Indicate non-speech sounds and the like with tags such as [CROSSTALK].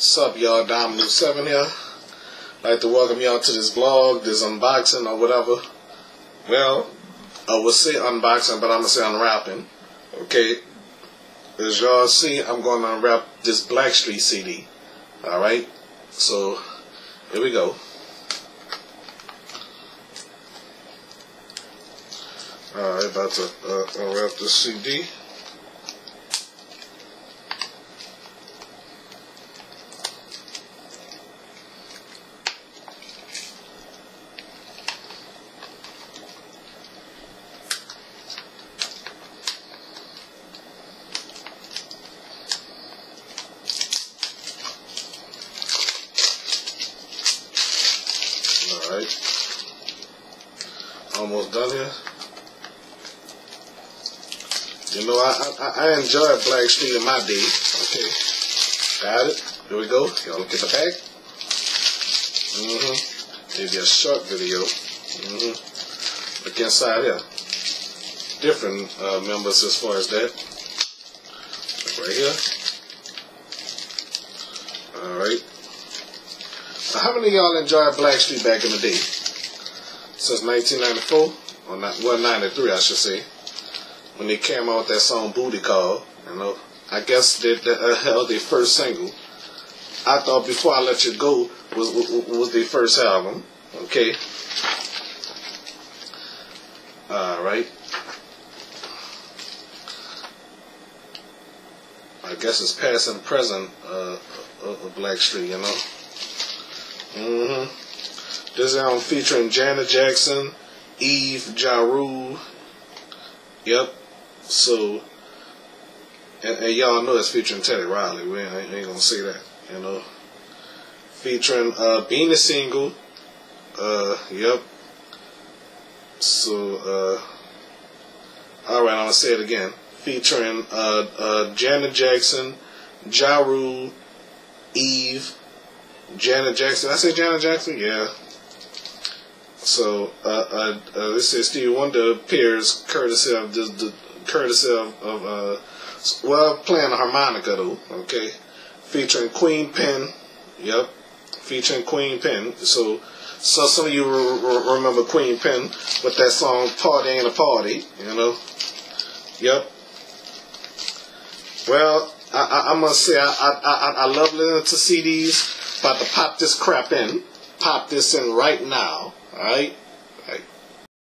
Sup y'all, Domino 7 here. I'd like to welcome y'all to this vlog, this unboxing or whatever. Well, I would say unboxing, but I'm gonna say unwrapping. Okay. As y'all see, I'm gonna unwrap this Blackstreet CD. Alright? So, here we go. Alright, about to uh, unwrap the CD. Alright. Almost done here. You know, I, I, I enjoy Blackstreet in my day. Okay. Got it. Here we go. Y'all look at the back. Mm-hmm. Maybe a short video. Mm-hmm. Look inside here. Different uh, members as far as that. Right here. Alright. How many of y'all enjoyed Blackstreet back in the day? Since 1994? Or not, well, 93, I should say. When they came out with that song Booty Call. You know, I guess they, they uh, [LAUGHS] held their first single. I thought Before I Let You Go was, was, was their first album. Okay. Alright. I guess it's past and present uh, of Blackstreet, you know. This album featuring Janet Jackson, Eve, Ja Rule. Yep. So, and, and, y'all know it's featuring Teddy Riley. We ain't, ain't, gonna say that, you know. Featuring uh, Beanie Sigel. Uh, yep. So, uh, all right, I'm gonna say it again. Featuring uh, uh, Janet Jackson, Ja Rule, Eve, Janet Jackson. I say Janet Jackson? Yeah. So, uh, uh, uh, this is Stevie Wonder appears courtesy of the, the courtesy of, of uh, well, playing a harmonica though, okay? Featuring Queen Pen. Yep. Featuring Queen Pen. So, so some of you re- remember Queen Pen with that song "Party Ain't a Party," you know. Yep. Well, I, I, I must say I, I, I, I love listening to CDs about to pop this crap in. Pop this in right now. Alright?